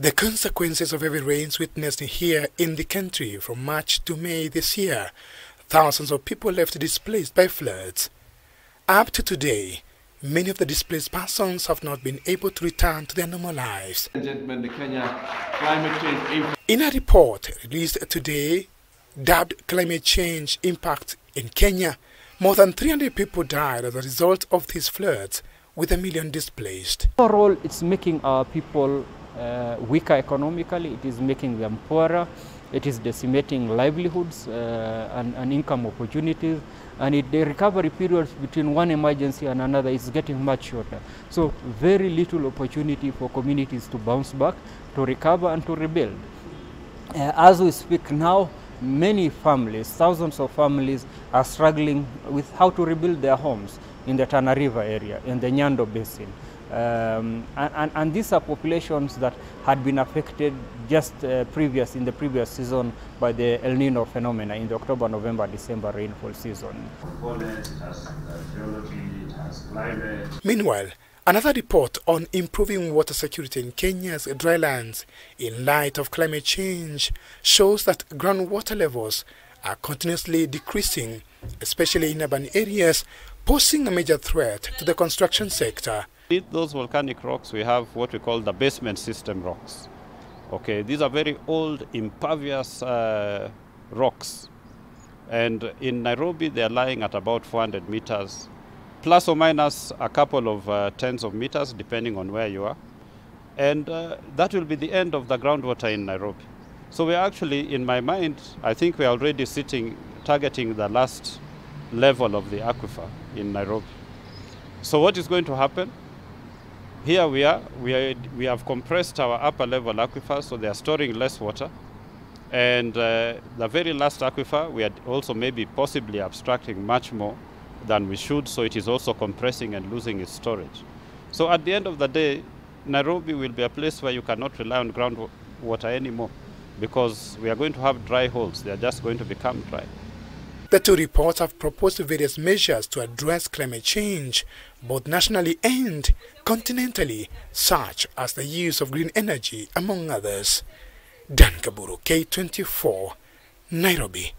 The consequences of heavy rains witnessed here in the country from March to May this year, thousands of people left displaced by floods. Up to today, many of the displaced persons have not been able to return to their normal lives. Gentlemen, the Kenya Climate Change In a report released today, dubbed Climate Change Impact in Kenya, more than 300 people died as a result of these floods, with a million displaced. Overall, it's making our people uh, weaker economically, it is making them poorer, it is decimating livelihoods uh, and, and, income opportunities, and it, the recovery periods between one emergency and another is getting much shorter. So very little opportunity for communities to bounce back, to recover and to rebuild. Uh, as we speak now, many families, thousands of families are struggling with how to rebuild their homes in the Tana River area, in the Nyando Basin. Um, and, and, these are populations that had been affected just uh, previous in the previous season by the El Nino phenomena in the October, November, December rainfall season. Meanwhile, another report on improving water security in Kenya's drylands in light of climate change shows that groundwater levels are continuously decreasing, especially in urban areas, posing a major threat to the construction sector. With those volcanic rocks, we have what we call the basement system rocks. Okay, these are very old, impervious uh, rocks. And in Nairobi, they're lying at about 400 meters, plus or minus a couple of uh, tens of meters, depending on where you are. And uh, that will be the end of the groundwater in Nairobi. So we're actually, in my mind, I think we're already sitting, targeting the last level of the aquifer in Nairobi. So what is going to happen? Here we are, we, are, we have compressed our upper level aquifers, so they are storing less water. And uh, the very last aquifer, we are also maybe possibly abstracting much more than we should, so it is also compressing and losing its storage. So at the end of the day, Nairobi will be a place where you cannot rely on groundwater anymore because we are going to have dry holes. They are just going to become dry. The two reports have proposed various measures to address climate change, both nationally and continentally, such as the use of green energy, among others. Dan Kaburu, K24, Nairobi.